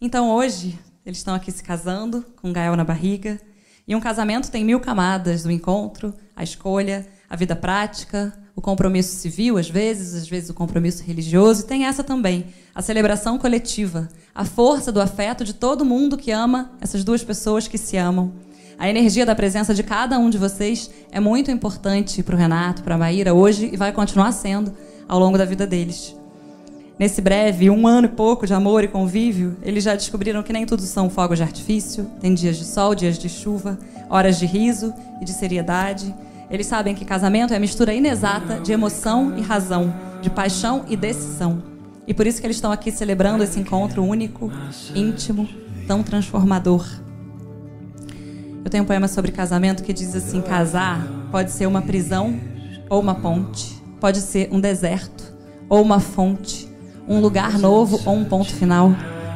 Então hoje, eles estão aqui se casando, com Gael na barriga. E um casamento tem mil camadas: o encontro, a escolha, a vida prática, o compromisso civil, às vezes, às vezes o compromisso religioso. E tem essa também, a celebração coletiva, a força do afeto de todo mundo que ama essas duas pessoas que se amam. A energia da presença de cada um de vocês é muito importante para o Renato, para a Maíra, hoje e vai continuar sendo ao longo da vida deles. Nesse breve um ano e pouco de amor e convívio, eles já descobriram que nem tudo são fogos de artifício, tem dias de sol, dias de chuva, horas de riso e de seriedade. Eles sabem que casamento é a mistura inexata de emoção e razão, de paixão e decisão. E por isso que eles estão aqui celebrando esse encontro único, íntimo, tão transformador. Eu tenho um poema sobre casamento que diz assim: casar pode ser uma prisão ou uma ponte, pode ser um deserto ou uma fonte um lugar novo ou um ponto final.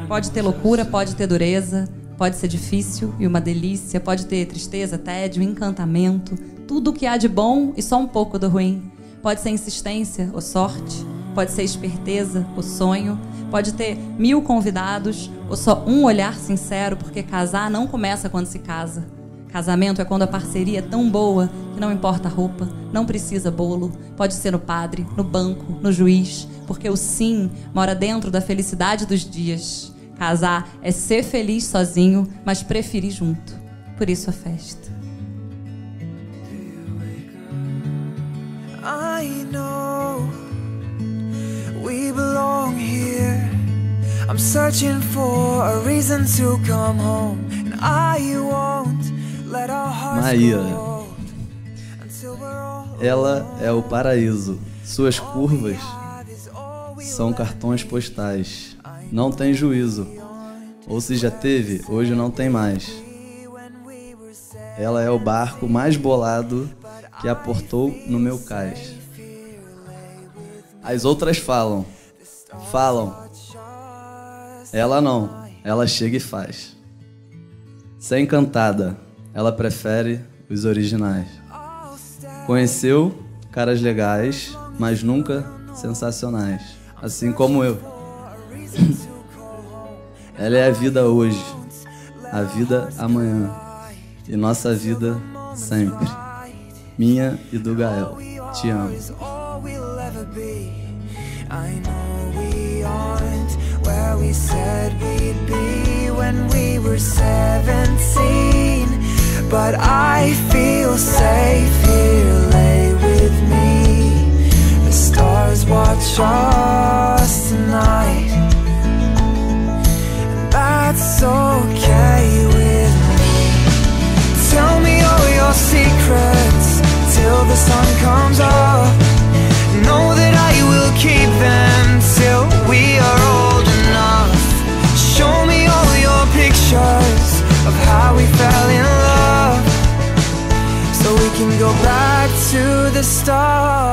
Pode ter loucura, pode ter dureza, pode ser difícil e uma delícia, pode ter tristeza, tédio, encantamento, tudo o que há de bom e só um pouco do ruim. Pode ser insistência ou sorte, pode ser esperteza ou sonho, pode ter mil convidados ou só um olhar sincero, porque casar não começa quando se casa. Casamento é quando a parceria é tão boa que não importa a roupa, não precisa bolo, pode ser no padre, no banco, no juiz, porque o sim mora dentro da felicidade dos dias. Casar é ser feliz sozinho, mas preferir junto. Por isso a festa. I know we belong here. I'm searching for a reason to come home, and I won't Maíra. Ela é o paraíso. Suas curvas são cartões postais. Não tem juízo. Ou se já teve, hoje não tem mais. Ela é o barco mais bolado que aportou no meu cais. As outras falam, falam. Ela não, ela chega e faz. Sem cantada, ela prefere os originais. Conheceu caras legais, mas nunca sensacionais assim como eu. Ela é a vida hoje, a vida amanhã e nossa vida sempre. Minha e do Gael. Te amo. Where we said we'd be when we were 17 But I feel safe here, lay with me. The stars watch us So we can go back to the start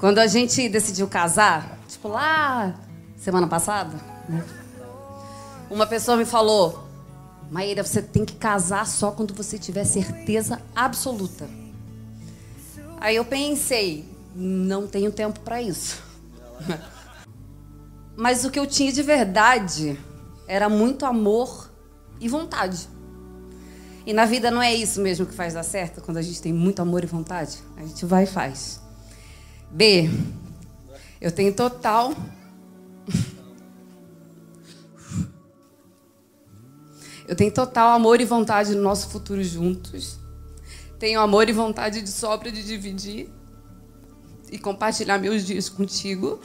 Quando a gente decidiu casar, tipo lá semana passada, né? uma pessoa me falou: Maíra, você tem que casar só quando você tiver certeza absoluta. Aí eu pensei: não tenho tempo para isso. Mas o que eu tinha de verdade era muito amor e vontade. E na vida não é isso mesmo que faz dar certo, quando a gente tem muito amor e vontade? A gente vai e faz. B. Eu tenho total. Eu tenho total amor e vontade no nosso futuro juntos. Tenho amor e vontade de sobra de dividir e compartilhar meus dias contigo.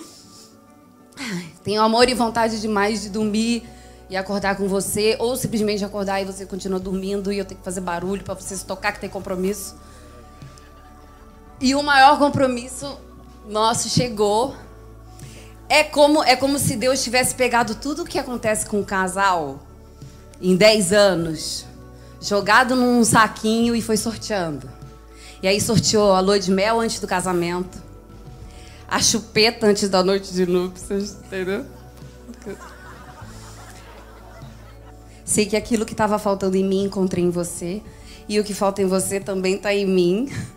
Tenho amor e vontade demais de dormir e acordar com você, ou simplesmente acordar e você continua dormindo e eu tenho que fazer barulho para você se tocar que tem compromisso. E o maior compromisso nosso chegou. É como, é como se Deus tivesse pegado tudo o que acontece com o casal em 10 anos, jogado num saquinho e foi sorteando. E aí sorteou a lua de mel antes do casamento, a chupeta antes da noite de núpcias, entendeu? Sei que aquilo que estava faltando em mim encontrei em você. E o que falta em você também está em mim.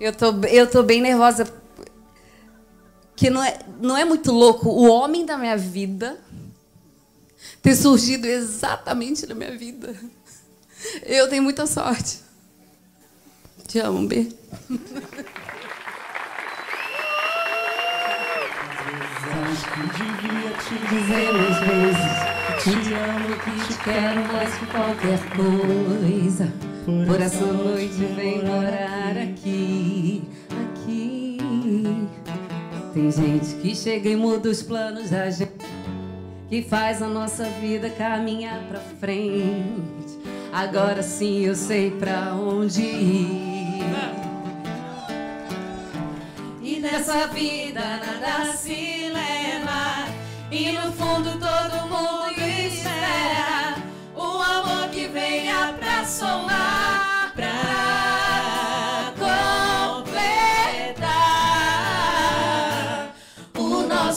Eu tô, eu tô bem nervosa que não é, não é muito louco o homem da minha vida ter surgido exatamente na minha vida. Eu tenho muita sorte. Te amo, B. Acho que devia te dizer mais vezes Te amo, que te quero mais que qualquer coisa. Por essa noite vem morar aqui, aqui. Tem gente que chega e muda os planos da gente Que faz a nossa vida caminhar pra frente. Agora sim eu sei pra onde ir. E nessa vida nada se leva E no fundo todo mundo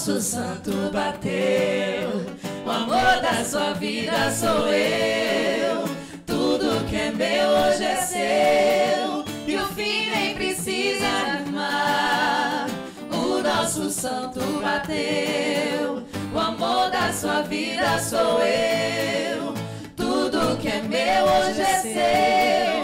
nosso santo bateu. O amor da sua vida sou eu. Tudo que é meu hoje é seu. E o fim nem precisa armar O nosso santo bateu. O amor da sua vida sou eu. Tudo que é meu hoje é seu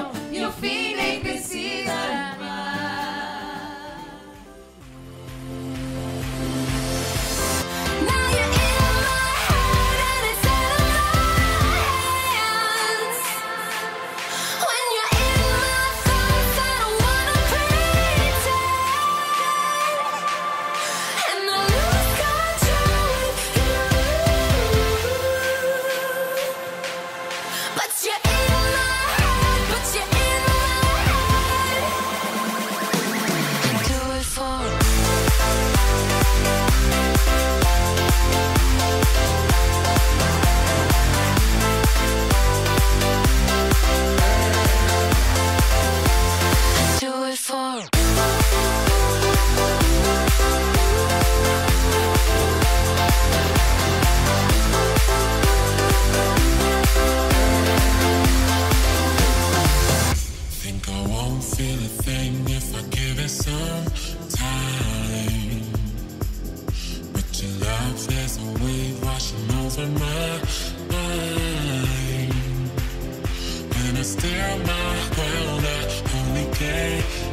okay.